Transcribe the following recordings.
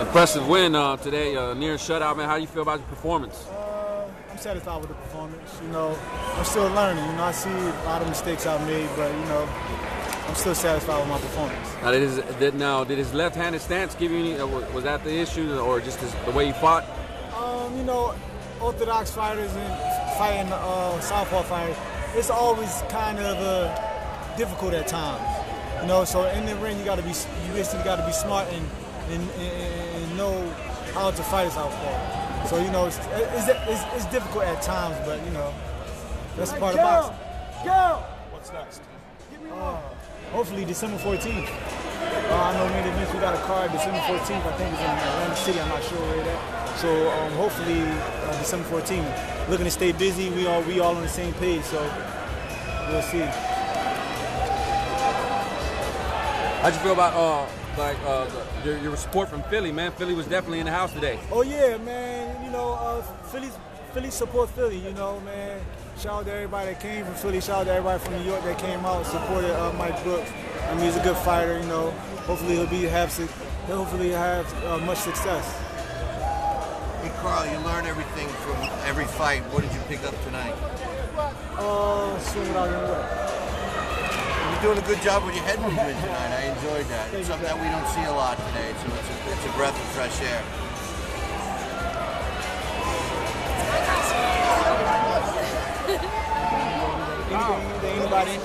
Impressive win uh, today, uh, near shutout, man. How do you feel about your performance? Uh, I'm satisfied with the performance. You know, I'm still learning. You know, I see a lot of mistakes I've made, but you know, I'm still satisfied with my performance. Now, did his, did, now, did his left-handed stance give you any? Uh, was that the issue, or just his, the way he fought? Um, you know, orthodox fighters and fighting uh, southpaw fighters, it's always kind of uh, difficult at times. You know, so in the ring, you got to be, you basically got to be smart and, and, and, and know how to fight a southpaw. So you know, it's, it's, it's, it's, difficult at times, but you know, that's part of boxing. Go. What's next? Uh, hopefully December 14th. Uh, I know me and Vince, we got a card December 14th. I think it's in Atlantic City. I'm not sure where that. So um, hopefully uh, December 14th. Looking to stay busy. We all we all on the same page. So we'll see. How'd you feel about uh like uh your, your support from Philly, man? Philly was definitely in the house today. Oh yeah, man. You know, uh, Philly Philly support Philly. You know, man. Shout out to everybody that came from Philly. Shout out to everybody from New York that came out and supported uh, Mike Brooks. I mean, he's a good fighter. You know, hopefully he'll be have he'll hopefully have uh, much success. Hey Karl, you learn everything from every fight. What did you pick up tonight? Uh, swing without any way. You're doing a good job with your head movement tonight. I enjoyed that. It's something that we don't see a lot today, so it's a, it's a breath of fresh air. Anybody?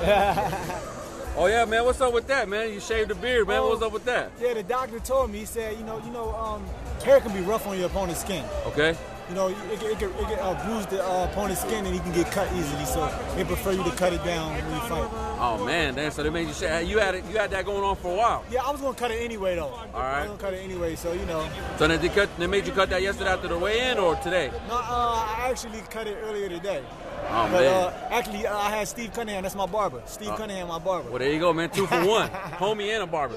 oh yeah, man. What's up with that, man? You shaved the beard, man. What's up with that? Yeah, the doctor told me. He said, you know, you know, um, hair can be rough on your opponent's skin. Okay you know, it, it, it, it can uh, bruise the uh, opponent's skin and he can get cut easily. So they prefer you to cut it down when you fight. Oh man, damn! So they made you say you had it, you had that going on for a while. Yeah, I was gonna cut it anyway though. All right. I was gonna cut it anyway, so you know. So they, they cut, they made you cut that yesterday after the weigh-in or today? No, uh, I actually cut it earlier today. Oh but, man. Uh, actually, uh, I had Steve Cunningham. That's my barber. Steve uh, Cunningham, my barber. Well, there you go, man. Two for one. Homie and a barber.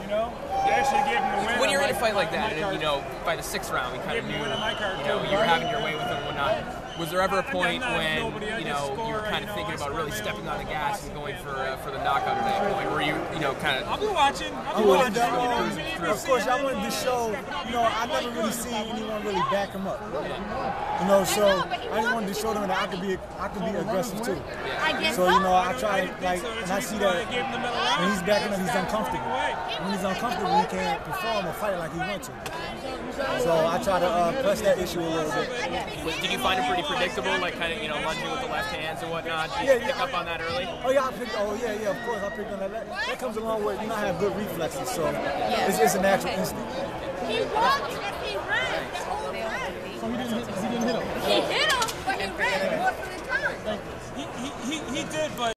You know, actually gave him the win. When you're in a fight like that, and you know, by the sixth round, we kind of knew, you know, you were having your way with him and whatnot. Was there ever a point when you know you were kind of thinking about really stepping on the gas and going for uh, for the knockout at that point? Were you you know kind of? I'll be watching. I'll be watching. Um, of course, I wanted to show. You know, I never really seen anyone really back him up. You know, so I just wanted to show them that I could be I could be aggressive too. So you know, I try like, and I see that when he's backing up, he's uncomfortable. When he's uncomfortable, he can't perform or fight like he wants to. So I try to uh, press that issue a little bit. Did you find it pretty predictable, like kind of you know lunging with the left hands and whatnot? Did you yeah, pick yeah. up on that early? Oh yeah, I picked. Oh yeah, yeah. Of course, I picked on that. That, that comes along with you know I have good reflexes, so it's, it's a natural instinct. He walked and he ran the whole time.